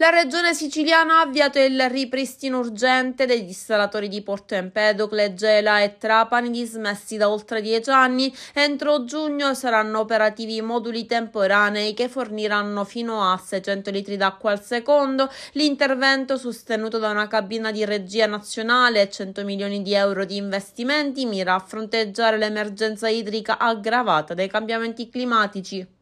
La regione siciliana ha avviato il ripristino urgente degli installatori di Porto Empedocle, Gela e Trapani dismessi da oltre dieci anni. Entro giugno saranno operativi i moduli temporanei che forniranno fino a 600 litri d'acqua al secondo. L'intervento, sostenuto da una cabina di regia nazionale e 100 milioni di euro di investimenti, mira a fronteggiare l'emergenza idrica aggravata dai cambiamenti climatici.